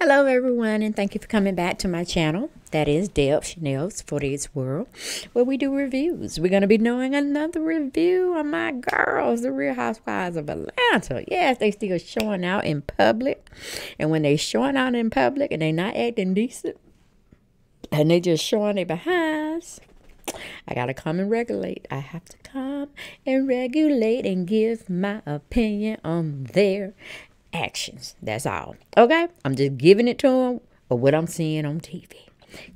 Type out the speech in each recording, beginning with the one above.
Hello, everyone, and thank you for coming back to my channel. That is Deb Shanel's 48's World, where we do reviews. We're going to be doing another review on my girls, the Real Housewives of Atlanta. Yes, they still showing out in public. And when they showing out in public and they not acting decent, and they just showing their behinds, I got to come and regulate. I have to come and regulate and give my opinion on their actions. That's all. Okay? I'm just giving it to them or what I'm seeing on TV.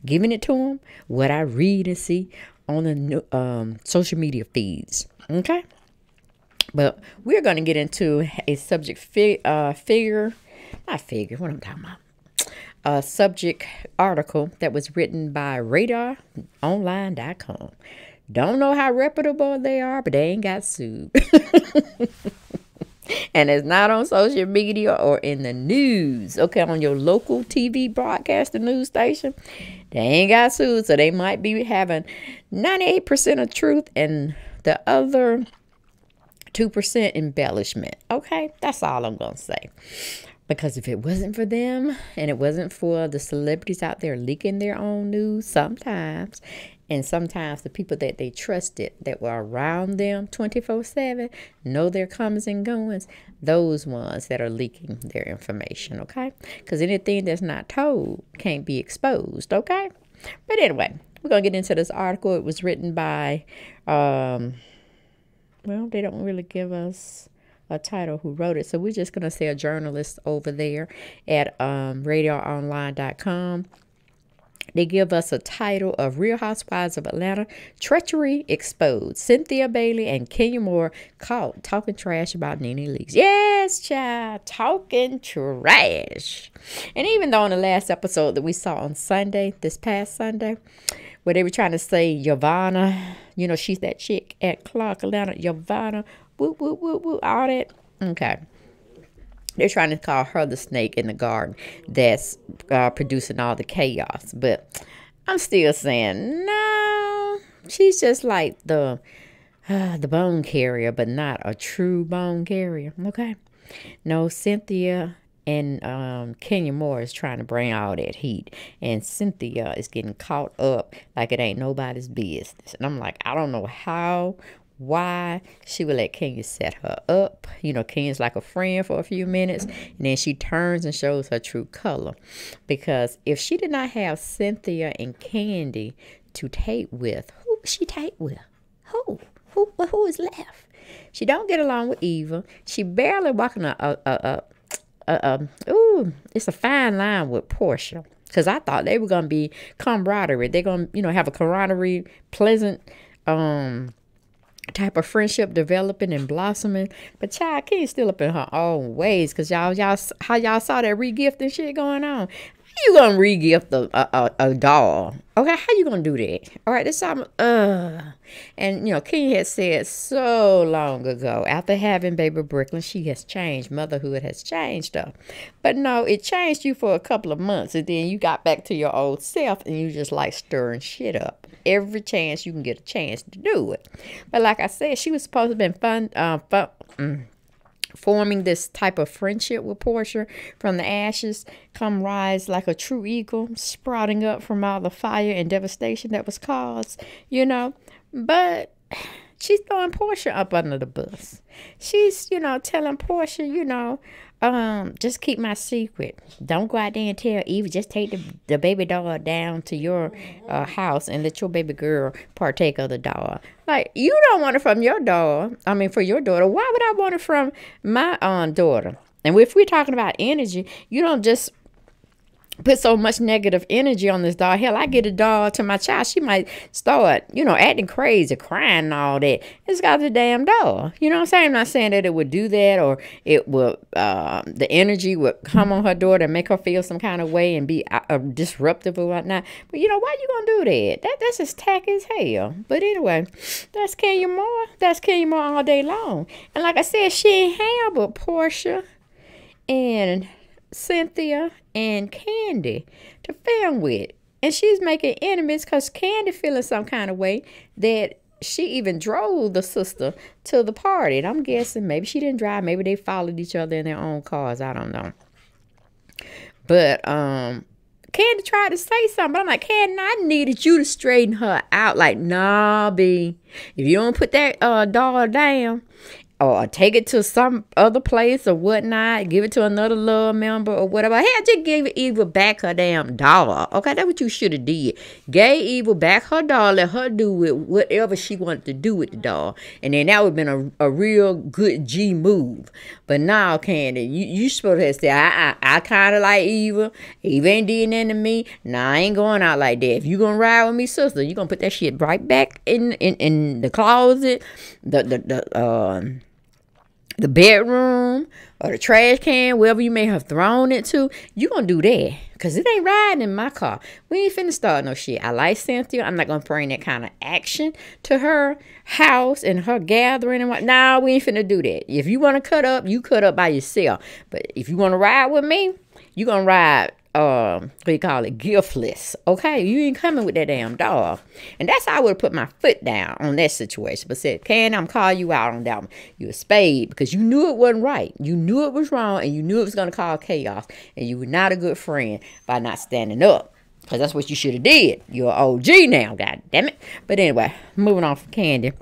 Giving it to them what I read and see on the um, social media feeds. Okay? But we're going to get into a subject fi- uh, figure, not figure, what I'm talking about. A subject article that was written by radaronline.com. Don't know how reputable they are, but they ain't got sued. and it's not on social media or in the news. Okay, on your local TV broadcaster news station, they ain't got sued, so they might be having 98% of truth and the other 2% embellishment. Okay, that's all I'm going to say. Because if it wasn't for them and it wasn't for the celebrities out there leaking their own news sometimes, and sometimes the people that they trusted that were around them 24 7 know their comings and goings, those ones that are leaking their information, okay? Because anything that's not told can't be exposed, okay? But anyway, we're going to get into this article. It was written by, um, well, they don't really give us a title who wrote it. So we're just going to say a journalist over there at um, radaronline.com. They give us a title of Real Housewives of Atlanta Treachery Exposed. Cynthia Bailey and Kenya Moore caught talking trash about NeNe Leakes. Yes, child, talking trash. And even though in the last episode that we saw on Sunday, this past Sunday, where they were trying to say Yovanna, you know, she's that chick at Clark Atlanta, Yovanna whoop, whoop, whoop, whoop, all that. Okay. They're trying to call her the snake in the garden that's uh, producing all the chaos. But I'm still saying, no, she's just like the uh, the bone carrier, but not a true bone carrier. Okay. No, Cynthia and um, Kenya Moore is trying to bring all that heat, and Cynthia is getting caught up like it ain't nobody's business. And I'm like, I don't know how why she would let Kenya set her up. You know, Kenya's like a friend for a few minutes, and then she turns and shows her true color. Because if she did not have Cynthia and Kandi to tape with, who she tape with? Who? Who? Who is left? She don't get along with Eva. She barely walking a a a, a, a ooh, it's a fine line with Porsha. Cause I thought they were gonna be camaraderie. They're gonna, you know, have a camaraderie, pleasant, um, type of friendship developing and blossoming. But child, Ken's still up in her own ways because y'all, y'all, how y'all saw that regifting shit going on. You gonna regift a, a, a, doll? Okay, how you gonna do that? All right, this time, uh, and you know, King had said so long ago, after having baby Brooklyn, she has changed. Motherhood has changed her, but no, it changed you for a couple of months, and then you got back to your old self, and you just like stirring shit up every chance you can get a chance to do it. But like I said, she was supposed to have been fun, uh, fun mm, forming this type of friendship with Porsha from the ashes, come rise like a true eagle, sprouting up from all the fire and devastation that was caused, you know. But she's throwing Porsha up under the bus. She's, you know, telling Porsha, you know, um, just keep my secret. Don't go out there and tell Eve. Just take the, the baby doll down to your uh, house and let your baby girl partake of the doll. Like you don't want it from your doll. I mean, for your daughter. Why would I want it from my um daughter? And if we're talking about energy, you don't just put so much negative energy on this doll. Hell, I get a doll to my child, she might start, you know, acting crazy, crying and all that. It's got the damn doll. You know what I'm saying? I'm not saying that it would do that or it will, uh, the energy would come on her daughter and make her feel some kind of way and be uh, uh, disruptive or whatnot. But you know, why you gonna do that? That That's as tacky as hell. But anyway, that's Kenya Moore. That's Kenya Moore all day long. And like I said, she ain't have but Porsha and Cynthia and Kandi to film with. And she's making enemies because Kandi feeling some kind of way that she even drove the sister to the party. And I'm guessing maybe she didn't drive. Maybe they followed each other in their own cars. I don't know. But um Kandi tried to say something, but I'm like, Kandi, I needed you to straighten her out. Like, nah, B. If you don't put that uh doll down, or take it to some other place or whatnot, give it to another love member or whatever. Hey, I just gave Eva back her damn dollar. Okay, that's what you should have did. Gave Eva back her dollar, let her do with whatever she wanted to do with the doll. And then that would have been a, a real good G move. But now, Kandi, you, you supposed to say, I, I, I kind of like Eva. Eva ain't did nothing to me. Nah, I ain't going out like that. If you going to ride with me, sister, you going to put that shit right back in, in, in the closet. The, the, the, um, the bedroom or the trash can, wherever you may have thrown it to, you gonna do that. Cause it ain't riding in my car. We ain't finna start no shit. I like Cynthia. I'm not gonna bring that kind of action to her house and her gathering and what. Nah, we ain't finna do that. If you wanna cut up, you cut up by yourself. But if you wanna ride with me, you gonna ride um, what you call it, giftless. Okay, you ain't coming with that damn dog. And that's how I would have put my foot down on that situation. But said, can I'm call you out on that one. You a spade because you knew it wasn't right. You knew it was wrong and you knew it was gonna cause chaos. And you were not a good friend by not standing up. Cause that's what you should have did. You're OG now, god damn it. But anyway, moving on from Kandi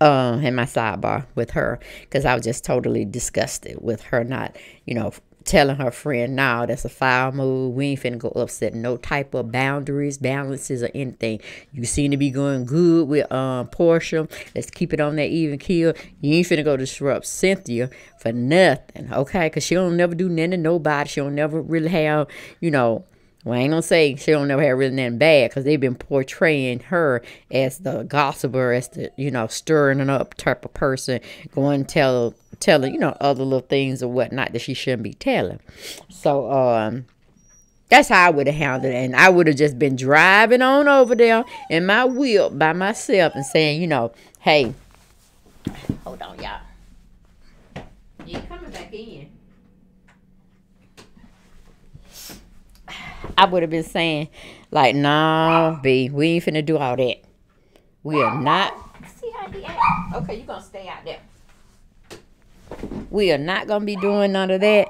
uh, in my sidebar with her because I was just totally disgusted with her not, you know, telling her friend, now that's a foul move. We ain't finna go upset no type of boundaries, balances, or anything. You seem to be going good with um Porsha. Let's keep it on that even keel. You ain't finna go disrupt Cynthia for nothing, okay? Because she don't never do nothing to nobody. She don't never really have, you know, well, I ain't gonna say she don't never have really nothing bad because they've been portraying her as the gossiper, as the you know stirring it up type of person, going tell telling you know other little things or whatnot that she shouldn't be telling. So um, that's how I would have handled it, and I would have just been driving on over there in my wheel by myself and saying, you know, hey, hold on, y'all, you coming back in. I would have been saying, like, nah, B, we ain't finna do all that. We are not. See how he act? Okay, you gonna stay out there. We are not gonna be doing none of that.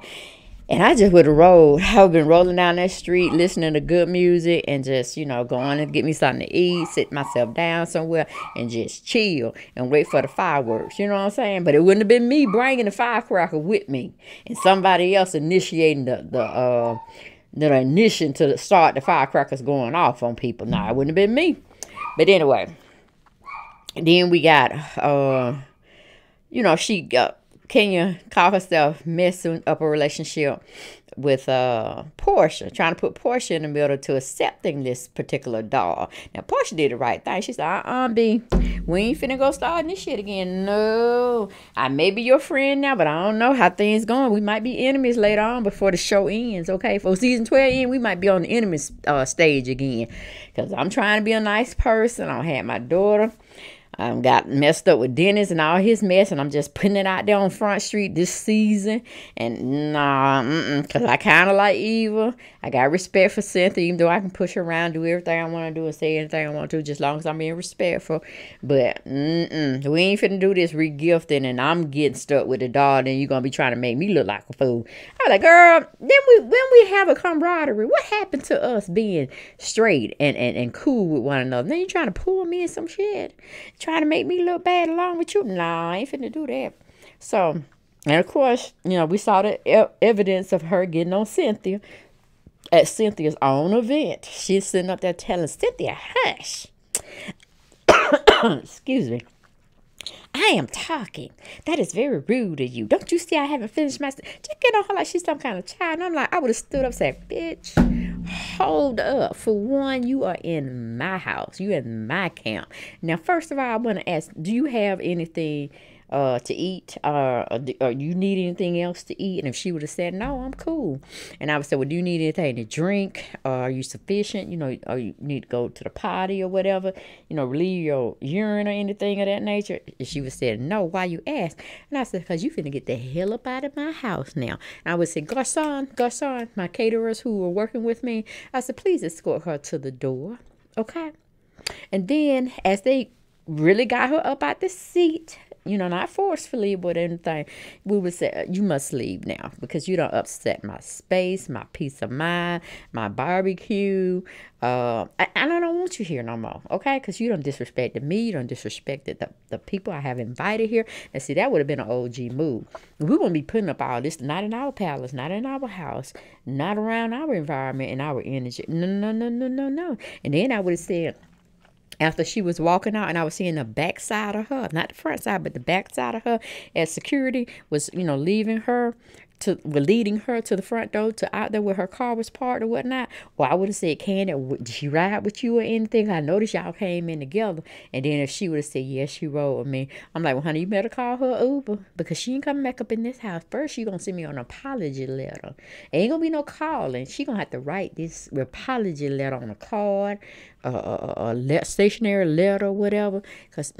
And I just would have rolled. I've been rolling down that street, listening to good music, and just, you know, going and get me something to eat, sit myself down somewhere, and just chill and wait for the fireworks. You know what I'm saying? But it wouldn't have been me bringing the firecracker with me and somebody else initiating the, the, uh, the ignition to start the firecrackers going off on people. Nah, it wouldn't have been me. But anyway, then we got, uh, you know, she got Kenya caught herself messing up a relationship with uh Porsha, trying to put Porsha in the middle to accepting this particular doll. Now Porsha did the right thing. She said, uh-uh, B, we ain't finna go starting this shit again. No. I may be your friend now, but I don't know how things going. We might be enemies later on before the show ends, okay? For season 12 end, we might be on the enemy uh, stage again. Because I'm trying to be a nice person. I had my daughter um, got messed up with Dennis and all his mess, and I'm just putting it out there on Front Street this season. And nah, because I kind of like Eva. I got respect for Cynthia, even though I can push her around, do everything I want to do, and say anything I want to, just long as I'm being respectful. But mm-mm, we ain't finna do this regifting, and I'm getting stuck with the dog, and you're gonna be trying to make me look like a fool. I was like, girl, then we when we have a camaraderie, what happened to us being straight and, and, and cool with one another? Then you trying to pull me in some shit trying to make me look bad along with you. Nah, I ain't finna do that. So, and of course, you know, we saw the evidence of her getting on Cynthia at Cynthia's own event. She's sitting up there telling Cynthia, hush. Excuse me. I am talking. That is very rude of you. Don't you see I haven't finished my... Just get on her like she's some kind of child. And I'm like, I would have stood up and said, bitch, hold up. For one, you are in my house. You in my camp. Now, first of all, I want to ask, do you have anything uh, to eat, uh, or, you need anything else to eat? And if she would have said, no, I'm cool. And I would say, well, do you need anything to drink? Uh, are you sufficient? You know, or you need to go to the potty or whatever, you know, relieve your urine or anything of that nature? And she would say, no, why you ask? And I said, because you finna get the hell up out of my house now. And I would say, Garcon, Garcon, my caterers who were working with me, I said, please escort her to the door. Okay. And then as they really got her up out the seat you know, not forcefully, but anything, we would say, you must leave now because you don't upset my space, my peace of mind, my barbecue. Uh, I, I don't want you here no more, okay? Because you don't disrespected me, you don't disrespected the, the people I have invited here. And see, that would have been an OG move. We wouldn't be putting up all this, not in our palace, not in our house, not around our environment and our energy. No, no, no, no, no, no. And then I would have said, after she was walking out and I was seeing the back side of her, not the front side, but the back side of her as security was, you know, leaving her to were leading her to the front door to out there where her car was parked or whatnot. Well, I would have said, Kandi, did she ride with you or anything? I noticed y'all came in together. And then if she would have said, Yes, she rode with me, I'm like, Well, honey, you better call her Uber because she ain't coming back up in this house. First, she gonna send me an apology letter. Ain't gonna be no calling. She gonna have to write this apology letter on a card a, a, a stationary letter or whatever. Because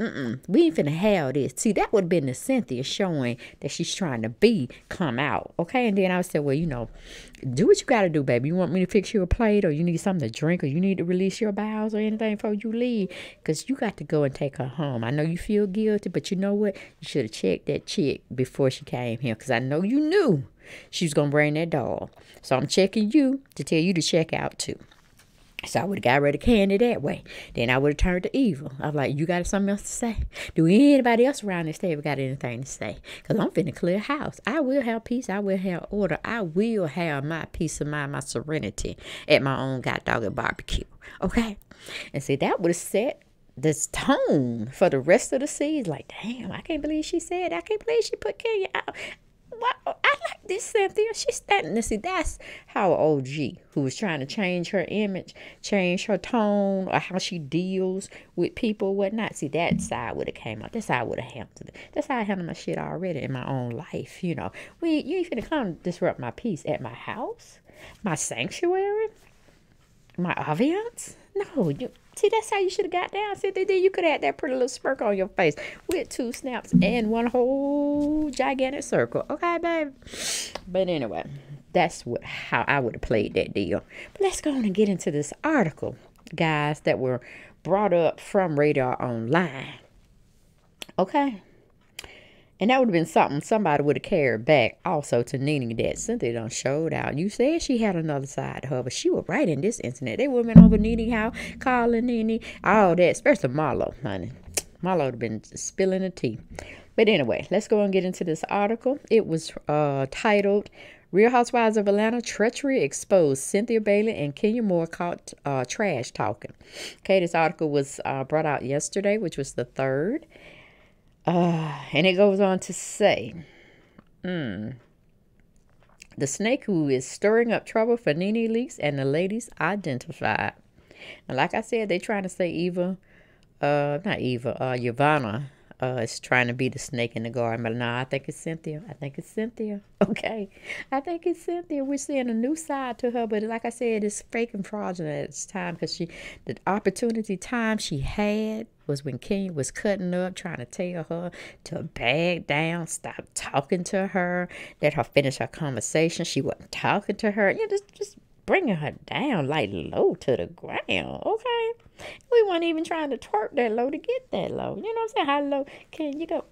we ain't finna have this. See, that would have been the Cynthia showing that she's trying to be come out. Okay. And then I said, well, you know, do what you got to do, baby. You want me to fix you a plate or you need something to drink or you need to release your bowels or anything before you leave? Because you got to go and take her home. I know you feel guilty, but you know what? You should have checked that chick before she came here because I know you knew she was to bring that dog. So I'm checking you to tell you to check out too. So I would have got rid of Kandi that way. Then I would have turned to evil. I was like, you got something else to say? Do anybody else around this table got anything to say? Because I'm finna clear house. I will have peace. I will have order. I will have my peace of mind, my serenity at my own god dog barbecue. Okay? And see, that would have set this tone for the rest of the season. Like, damn, I can't believe she said, I can't believe she put Kenya out I like this Cynthia. She's standing to see that's how OG, who was trying to change her image, change her tone, or how she deals with people, whatnot. See, that side would have came out. That's how I would have handled it. That's how I handle my shit already in my own life. You know, we you ain't finna come disrupt my peace at my house, my sanctuary, my audience. No, you See, that's how you should have got down. See, then you could have had that pretty little smirk on your face with two snaps and one whole gigantic circle. Okay, babe. But anyway, that's what how I would have played that deal. But let's go on and get into this article, guys, that were brought up from Radar Online. Okay. And that would have been something somebody would have carried back also to Nene that Cynthia done showed out. You said she had another side to her, but she was right in this incident. They would have been over Nene house, calling Nene, all that, especially Marlo, honey. Marlo would have been spilling the tea. But anyway, let's go and get into this article. It was uh, titled Real Housewives of Atlanta Treachery Exposed Cynthia Bailey and Kenya Moore Caught uh, Trash Talking. Okay, this article was uh, brought out yesterday, which was the third. Uh, and it goes on to say, mm, the snake who is stirring up trouble for Nene Leakes and the ladies identified. And like I said, they're trying to say Eva, uh, not Eva, uh, Yovanna uh, is trying to be the snake in the garden. But no, I think it's Cynthia. I think it's Cynthia. Okay. I think it's Cynthia. We're seeing a new side to her. But like I said, it's fake and fraudulent at this time because she, the opportunity time she had was when Kenya was cutting up, trying to tell her to back down, stop talking to her, let her finish her conversation. She wasn't talking to her. You know, just, just bringing her down like low to the ground. Okay. We weren't even trying to twerk that low to get that low. You know what I'm saying? How low can you go?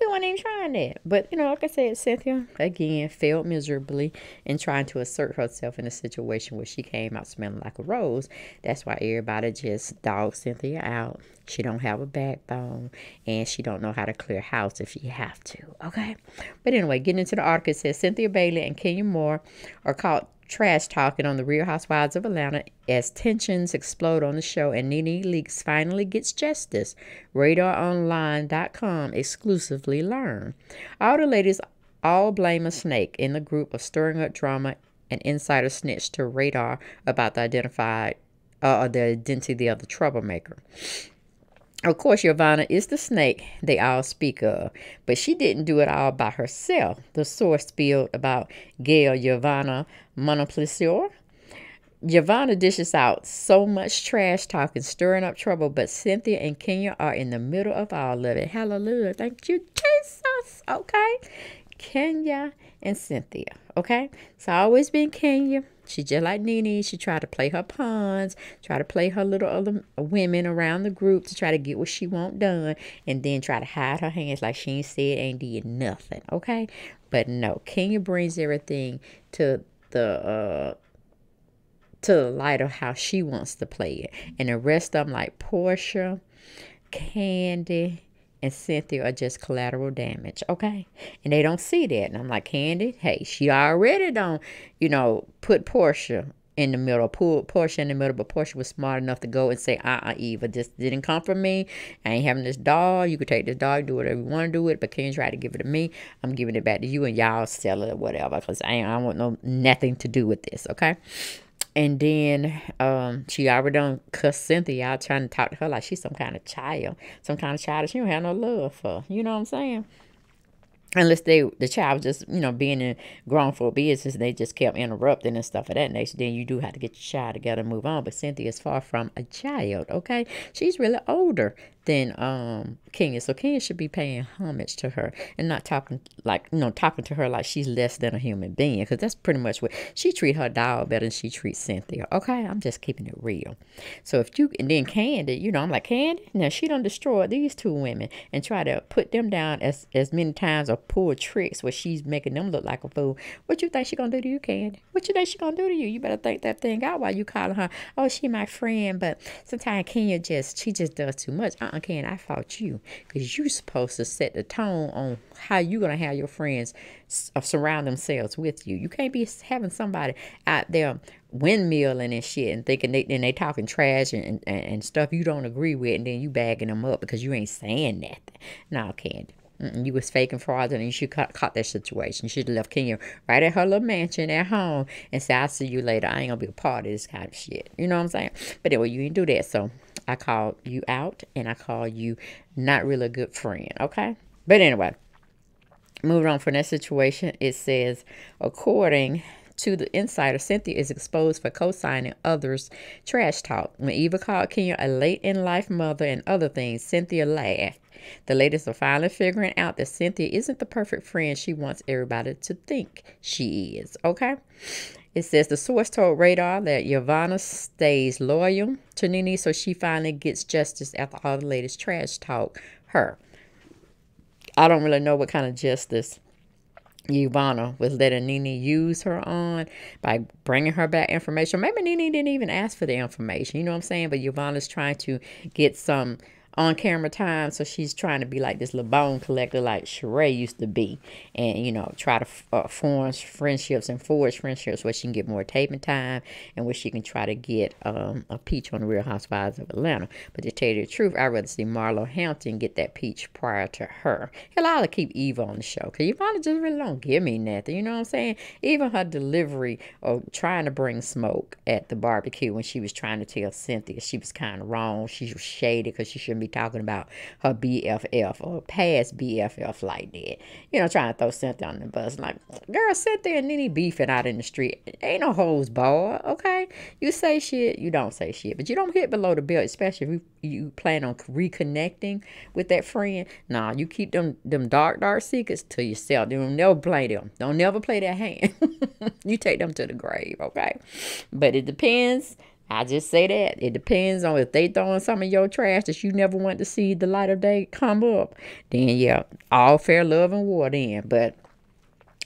We weren't even trying that. But, you know, like I said, Cynthia, again, failed miserably in trying to assert herself in a situation where she came out smelling like a rose. That's why everybody just dogged Cynthia out. She don't have a backbone, and she don't know how to clear house if she have to, okay? But anyway, getting into the article, it says Cynthia Bailey and Kenya Moore are caught trash talking on the Real Housewives of Atlanta as tensions explode on the show and Nene Leakes finally gets justice. RadarOnline.com exclusively learn. All the ladies all blame a snake in the group of stirring up drama and insider snitch to Radar about the identified uh, the identity of the troublemaker. Of course, Yovanna is the snake they all speak of, but she didn't do it all by herself. The source spilled about Gail Yovanna Momplaisir. Yovanna dishes out so much trash talking, stirring up trouble, but Cynthia and Kenya are in the middle of all of it. Hallelujah. Thank you, Jesus. Okay. Kenya and Cynthia. Okay. It's always been Kenya She just like Nene. She tried to play her pawns, try to play her little other women around the group to try to get what she want done, and then try to hide her hands like she ain't said, ain't did nothing. Okay, but no, Kenya brings everything to the uh to the light of how she wants to play it, and the rest of them like Porsha, Kandi, and Cynthia are just collateral damage, okay? And they don't see that. And I'm like, Kandi, hey, she already don't, you know, put Porsha in the middle, pull Porsha in the middle, but Porsha was smart enough to go and say, uh-uh, Eva, this didn't come from me. I ain't having this dog. You could take this dog, do whatever you want to do with it, but Ken try to give it to me. I'm giving it back to you, and y'all sell it or whatever, because I, I want no nothing to do with this, okay? And then um, she already done cuss Cynthia out trying to talk to her like she's some kind of child, some kind of child that she don't have no love for. You know what I'm saying? unless they the child was just you know being in grown for business and they just kept interrupting and stuff of that nature then you do have to get your child together and move on but cynthia is far from a child okay she's really older than um Kenya. So Kenya should be paying homage to her and not talking like you know talking to her like she's less than a human being because that's pretty much what she treat her dog better than she treats Cynthia. Okay, I'm just keeping it real. So if you and then Kandi, you know, I'm like Kandi. Now she don't destroy these two women and try to put them down as as many times or pull tricks where she's making them look like a fool. What you think she gonna do to you, Kandi? What you think she gonna do to you? You better think that thing out while you calling her. Oh, she my friend, but sometimes Kenya just she just does too much. Uh-uh, Ken, I fought you because you're supposed to set the tone on how you're going to have your friends uh, surround themselves with you. You can't be having somebody out there windmilling and shit and thinking they and they talking trash and, and, and stuff you don't agree with and then you bagging them up because you ain't saying nothing. No, Kandi. You was faking fraud and you should cut, cut that situation. Have left Kenya right at her little mansion at home and say, I'll see you later. I ain't gonna be a part of this kind of shit. You know what I'm saying? But anyway, you didn't do that. So I call you out and I call you not really a good friend. Okay. But anyway, moving on from that situation, it says, according to the insider, Cynthia is exposed for co signing others' trash talk. When Eva called Kenya a late in life mother and other things, Cynthia laughed. The ladies are finally figuring out that Cynthia isn't the perfect friend she wants everybody to think she is. Okay? It says the source told Radar that Yovanna stays loyal to Nene, so she finally gets justice after all the latest trash talk her. I don't really know what kind of justice Yovanna was letting Nene use her on by bringing her back information. Maybe Nene didn't even ask for the information, you know what I'm saying? But Yovanna's trying to get some on camera time. So she's trying to be like this little bone collector, like Sheree used to be, and you know, try to uh, form friendships and forge friendships where she can get more taping time and where she can try to get um, a peach on the Real Housewives of Atlanta. But to tell you the truth, I'd rather see Marlo Hampton get that peach prior to her. Hell, I'll keep Eva on the show because Yovanna just really don't give me nothing. You know what I'm saying? Even her delivery of trying to bring smoke at the barbecue when she was trying to tell Cynthia she was kind of wrong. She was shady because she shouldn't be be talking about her BFF or past BFF like that. You know, trying to throw Cynthia on the bus. Like, girl, Cynthia and Nene beefing out in the street. Ain't no hoes bar, okay? You say shit, you don't say shit. But you don't hit below the belt, especially if you, you plan on reconnecting with that friend. Nah, you keep them them dark, dark secrets to yourself. Don't never play them. Don't never play that hand. you take them to the grave, okay? But it depends I just say that. It depends on if they throwing some of your trash that you never want to see the light of day come up. Then yeah, all fair love and war then. But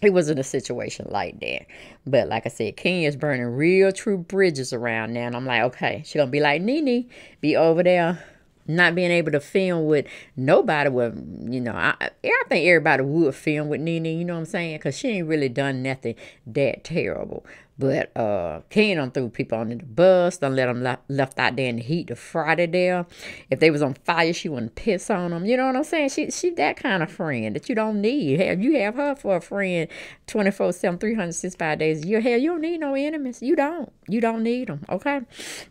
it wasn't a situation like that. But like I said, Kenya's burning real true bridges around now. And I'm like, okay, she gonna be like Nene, be over there not being able to film with nobody would you know I, I think everybody would film with Nene you know what I'm saying because she ain't really done nothing that terrible but uh, Ken done threw people under the bus, done let them le- left out there in the heat the Friday there. If they was on fire, she wouldn't piss on them. You know what I'm saying? She she that kind of friend that you don't need. Have you have her for a friend 24 7, 365 days a year. Hell, you don't need no enemies. You don't. You don't need them. Okay.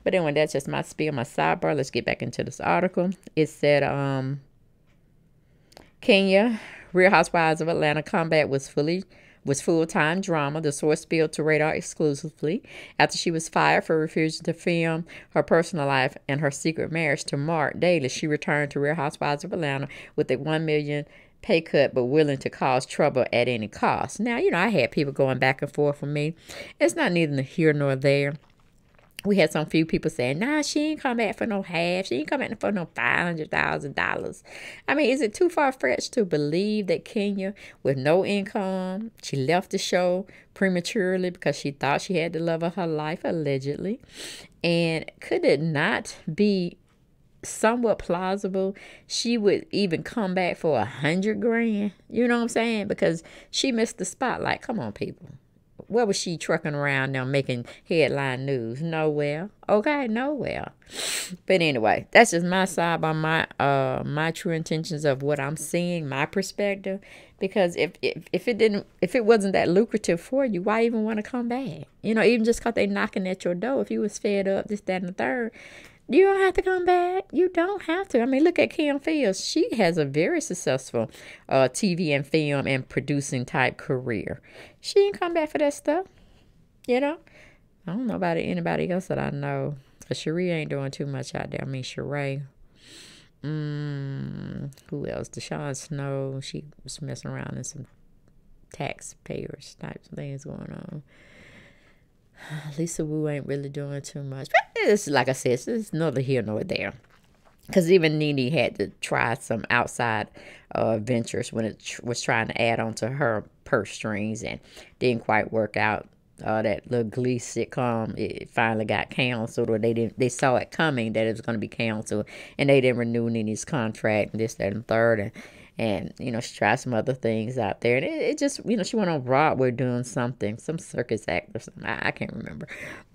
But anyway, that's just my spiel, my sidebar. Let's get back into this article. It said, um, Kenya, Real Housewives of Atlanta combat was fully was full time drama. The source spilled to radar exclusively after she was fired for refusing to film her personal life and her secret marriage to Marc Daly. She returned to Real Housewives of Atlanta with a one million pay cut, but willing to cause trouble at any cost. Now, you know, I had people going back and forth with me. It's not neither here nor there we had some few people saying, nah, she ain't come back for no half. She ain't come back for no $500,000. I mean, is it too far fetched to believe that Kenya, with no income, she left the show prematurely because she thought she had the love of her life, allegedly? And could it not be somewhat plausible she would even come back for a hundred grand? You know what I'm saying? Because she missed the spotlight. Come on, people where was she trucking around now making headline news? Nowhere. Okay, nowhere. But anyway, that's just my side my uh my true intentions of what I'm seeing, my perspective. Because if if, if it didn't if it wasn't that lucrative for you, why even want to come back? You know, even just cause they knocking at your door, if you was fed up, this, that, and the third, you don't have to come back. You don't have to. I mean, look at Kim Fields. She has a very successful uh, TV and film and producing type career. She didn't come back for that stuff. You know? I don't know about anybody else that I know. But Sheree ain't doing too much out there. I mean, Sheree. Mm, who else? DeShawn Snow. She was messing around in some taxpayers type things going on. Lisa Wu ain't really doing too much. But it's like I said, it's neither here nor there. Because even Nene had to try some outside uh, ventures when it tr- was trying to add on to her purse strings and didn't quite work out. Uh, that little Glee sitcom, it finally got canceled, or they didn't. They saw it coming that it was going to be canceled, and they didn't renew Nene's contract, and this, that, and third, and and you know she tried some other things out there. And it, it, just you know she went on broadway doing something some circus act or something. I, I can't remember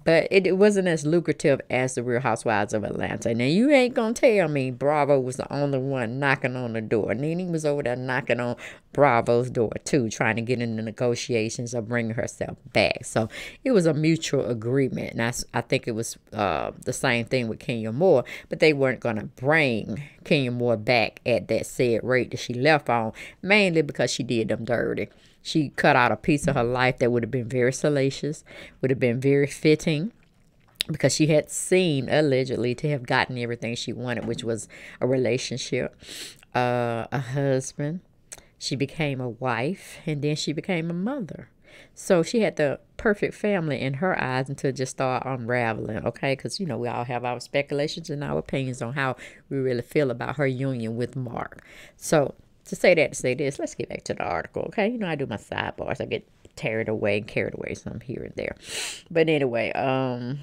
but it, it wasn't as lucrative as the real housewives of atlanta. Now you ain't gonna tell me bravo was the only one knocking on the door. Nene was over there knocking on bravo's door too trying to get into negotiations of bringing herself back. So it was a mutual agreement. And i, I think it was uh, the same thing with kenya moore. But they weren't to bring kenya moore back at that said rate that she left on, mainly because she did them dirty. She cut out a piece of her life that would have been very salacious, would have been very fitting because she had seemed allegedly to have gotten everything she wanted, which was a relationship, uh, a husband. She became a wife, and then she became a mother. So she had the perfect family in her eyes until it just started unraveling, okay? Because, you know, we all have our speculations and our opinions on how we really feel about her union with Marc. So to say that, to say this, let's get back to the article, okay? You know, I do my sidebars. I get carried away and carried away some here and there. But anyway, um...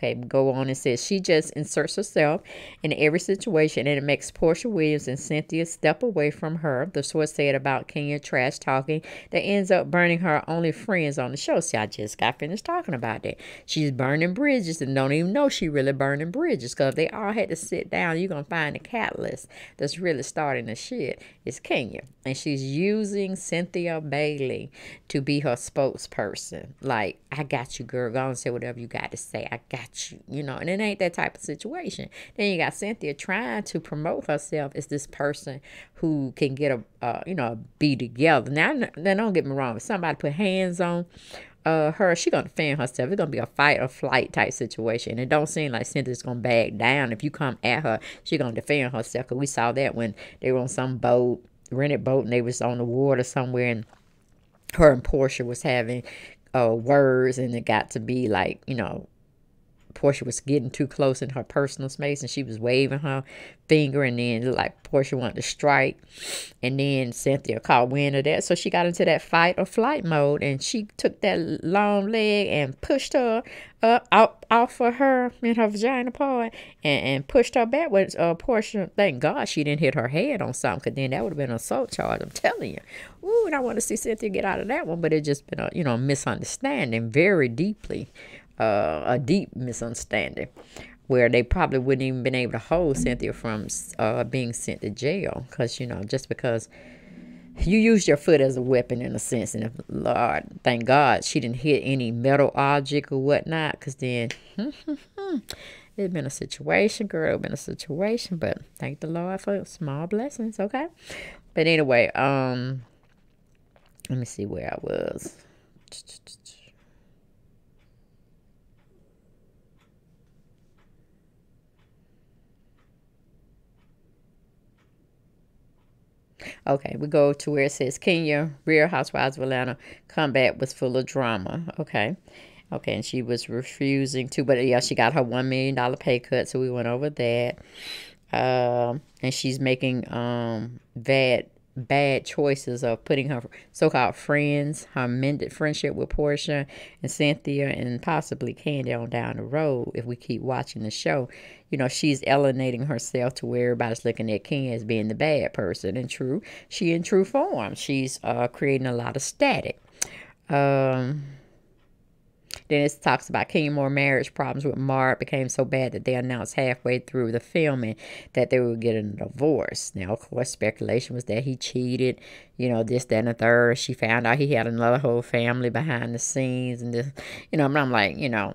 Okay, go on and says she just inserts herself in every situation and it makes Porsha Williams and Cynthia step away from her. The source said about Kenya trash talking that ends up burning her only friends on the show. See, I just got finished talking about that. She's burning bridges and don't even know she really burning bridges because they all had to sit down. You're going to find the catalyst that's really starting the shit. It's Kenya. And she's using Cynthia Bailey to be her spokesperson. Like, I got you, girl. Go and say whatever you got to say. I got got you, you know, and it ain't that type of situation. Then you got Cynthia trying to promote herself as this person who can get a, uh, you know, be together. Now, now, don't get me wrong. If somebody put hands on uh, her, she gonna defend herself. It's gonna be a fight or flight type situation. It don't seem like Cynthia's gonna back down. If you come at her, she gonna defend herself. Cause we saw that when they were on some boat, rented boat, and they was on the water somewhere, and her and Porsha was having uh, words, and it got to be like you know Porsha was getting too close in her personal space and she was waving her finger and then like Porsha wanted to strike. And then Cynthia caught wind of that so she got into that fight or flight mode and she took that long leg and pushed her up out off of her in her vagina part and, and pushed her backwards. Uh Porsha thank God she didn't hit her head on something because then that would have been an assault charge I'm telling you. Ooh, and I want to see Cynthia get out of that one but it just been a you know misunderstanding very deeply uh, a deep misunderstanding where they probably wouldn't even been able to hold Cynthia from uh, being sent to jail because you know just because you used your foot as a weapon in a sense. And if Lord thank God she didn't hit any metal object or whatnot because then it'd been a situation girl it'd been a situation. But thank the Lord for small blessings okay? But anyway um let me see where I was Okay, we go to where it says Kenya, Real Housewives of Atlanta comeback was full of drama. Okay. Okay, and she was refusing to, but yeah, she got her $1 million pay cut, so we went over that. Um, and she's making um, bad bad choices of putting her so-called friends, her mended friendship with Porsha and Cynthia and possibly Kandi on down the road if we keep watching the show. You know, she's alienating herself to where everybody's looking at Ken as being the bad person. And true, she in true form. She's uh, creating a lot of static. Um, then it talks about Kenya Moore marriage problems with Marc became so bad that they announced halfway through the filming that they would get a divorce. Now, of course, speculation was that he cheated, you know, this, that, and the third. She found out he had another whole family behind the scenes, and this, you know, I'm like, you know,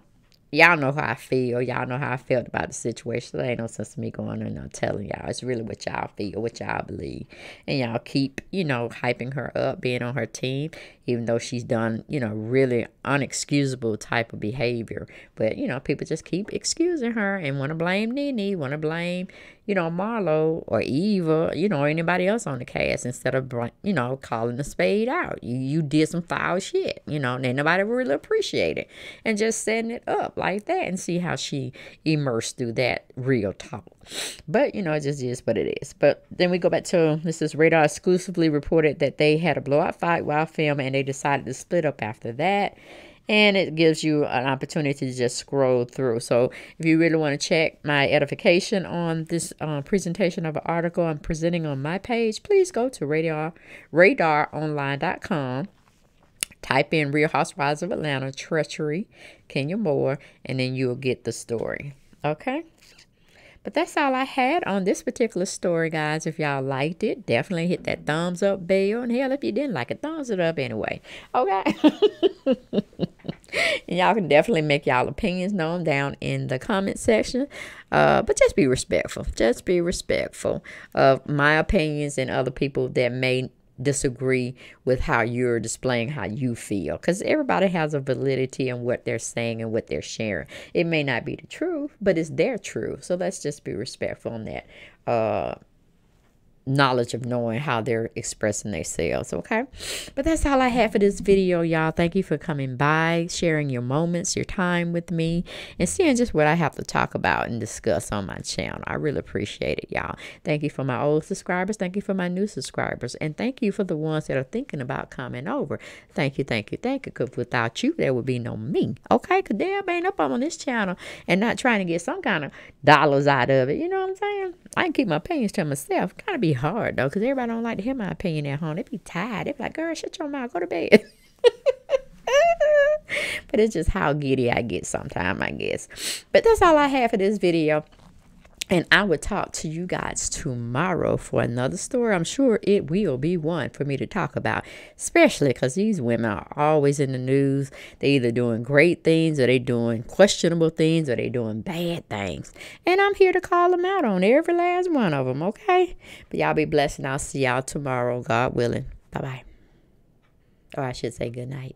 y'all know how I feel. Y'all know how I felt about the situation. There ain't no sense of me going in and not telling y'all. It's really what y'all feel, what y'all believe. And y'all keep, you know, hyping her up, being on her team, even though she's done, you know, really unexcusable type of behavior. But, you know, people just keep excusing her and want to blame Nene, want to blame, you know, Marlo or Eva, you know, anybody else on the cast instead of, you know, calling the spade out. You, you did some foul shit, you know, and nobody really appreciate it. And just setting it up like that and see how she immersed through that real talk. But, you know, it just is what it is. But then we go back to this is Radar exclusively reported that they had a blowout fight while filming and they decided to split up after that and it gives you an opportunity to just scroll through. So if you really want to check my edification on this uh, presentation of an article I'm presenting on my page, please go to radar radaronline.com. Type in Real Housewives of Atlanta, Treachery, Kenya Moore, and then you'll get the story. Okay? But that's all I had on this particular story, guys. If y'all liked it, definitely hit that thumbs up bell. And hell, if you didn't like it, thumbs it up anyway. Okay? and y'all can definitely make y'all opinions known down in the comment section. Uh, but just be respectful. Just be respectful of my opinions and other people that may disagree with how you're displaying how you feel because everybody has a validity in what they're saying and what they're sharing. It may not be the truth but it's their truth so let's just be respectful on that. Uh knowledge of knowing how they're expressing themselves okay? But that's all i have for this video y'all. Thank you for coming by sharing your moments your time with me and seeing just what i have to talk about and discuss on my channel. I really appreciate it y'all. Thank you for my old subscribers. Thank you for my new subscribers. And thank you for the ones that are thinking about coming over. Thank you thank you thank you because without you there would be no me okay? Because there ain't up on this channel and not trying to get some kind of dollars out of it. You know what i'm saying? I can keep my opinions to myself. Kind of be hard though, because everybody don't like to hear my opinion at home. They be tired. They be like, girl, shut your mouth, go to bed. but it's just how giddy I get sometimes, I guess. But that's all I have for this video. And I will talk to you guys tomorrow for another story. I'm sure it will be one for me to talk about, especially because these women are always in the news. They're either doing great things or they're doing questionable things or they're doing bad things. And I'm here to call them out on every last one of them, okay? But y'all be blessed and I'll see y'all tomorrow, God willing. Bye bye. Or I should say good night.